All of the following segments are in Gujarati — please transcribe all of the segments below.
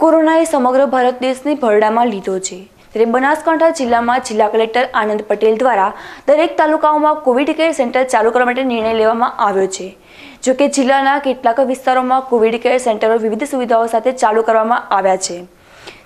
કોરોનાએ સમગ્ર ભારત દેશને ભરડામાં લીધો છે. ત્યારે બનાસકાંઠા જિલ્લામાં જિલ્લા કલેક્ટર આનંદ પટેલ દ્વારા દરેક તાલુકાઓમાં કોવિડ કેર સેન્ટર ચાલુ કરવા માટે નિર્ણય લેવામાં આવ્યો છે. જો કે જિલ્લાના કેટલાક વિસ્તારોમાં કોવિડ કેર સેન્ટરો વિવિધ સુવિધાઓ સાથે ચાલુ કરવામાં આવ્યા છે.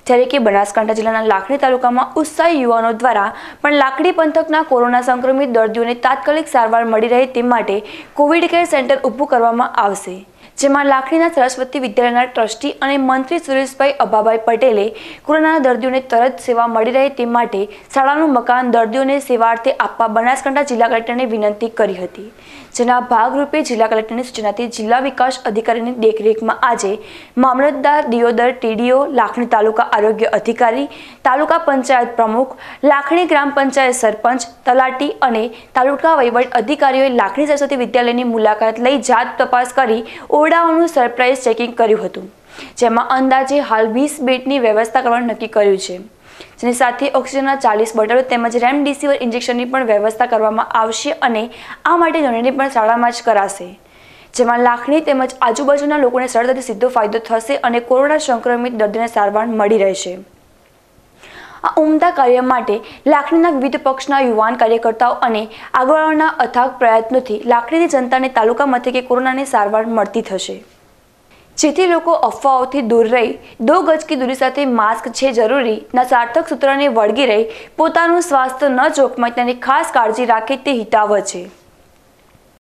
જ્યારે કે બનાસકાંઠા જિલ્લાના લાખણી તાલુકામાં ઉત્સાહી યુવાનો દ્વારા પણ લાકડી પંથકના કોરોના સંક્રમિત દર્દીઓને તાત્કાલિક સારવાર મળી રહે તે માટે કોવિડ કેર સેન્ટર ઊભું કરવામાં આવશે. જેમાં લાખણીના સરસ્વતી વિદ્યાલયના ટ્રસ્ટી અને મંત્રી સુરેશભાઈ અભાભાઈ પટેલે કોરોનાના દર્દીઓને તરત સેવા મળી રહે તે માટે શાળાનું મકાન દર્દીઓને સેવાર્થે આપવા બનાસકાંઠા જિલ્લા કલેક્ટરને વિનંતી કરી હતી. જેના ભાગરૂપે જિલ્લા કલેક્ટરની સૂચનાથી જિલ્લા વિકાસ અધિકારીની દેખરેખમાં આજે મામલતદાર દિયોદર ટીડીઓ, લાખણી તાલુકા આરોગ્ય અધિકારી, તાલુકા પંચાયત પ્રમુખ, લાખણી ગ્રામ પંચાયત સરપંચ, તલાટી અને તાલુકા વહીવટ અધિકારીઓએ લાખણી સરસ્વતી વિદ્યાલયની મુલાકાત લઈ જાત તપાસ કરી ઓરડાઓનું સરપ્રાઇઝ ચેકિંગ કર્યું હતું, જેમાં અંદાજે હાલ વીસ બેડની વ્યવસ્થા કરવાનું નક્કી કર્યું છે. જેની સાથે ઓક્સિજનના ચાલીસ બોટલો તેમજ રેમડેસિવિર ઇન્જેક્શનની પણ વ્યવસ્થા કરવામાં આવશે અને આ માટે નોંધણી પણ શાળામાં જ કરાશે. જેમાં લાખણી તેમજ આજુબાજુના લોકોને સરળતાથી સીધો ફાયદો થશે અને કોરોના સંક્રમિત દર્દીને સારવાર મળી રહેશે. આ ઉમદા કાર્ય માટે લાખણીના વિવિધ પક્ષના યુવાન કાર્યકર્તાઓ અને આગેવાનોના અથાગ પ્રયત્નોથી લાખણીની જનતાને તાલુકા મથકે કોરોનાની સારવાર મળતી થશે. જેથી લોકો અફવાઓથી દૂર રહી, દો ગજ કી દૂરી સાથે માસ્ક છે જરૂરી, ના સાર્થક સૂત્રને વળગી રહી, પોતાનું સ્વાસ્થ્ય ન જોખમાય તેની ખાસ કાળજી રાખે તે હિતાવ છે.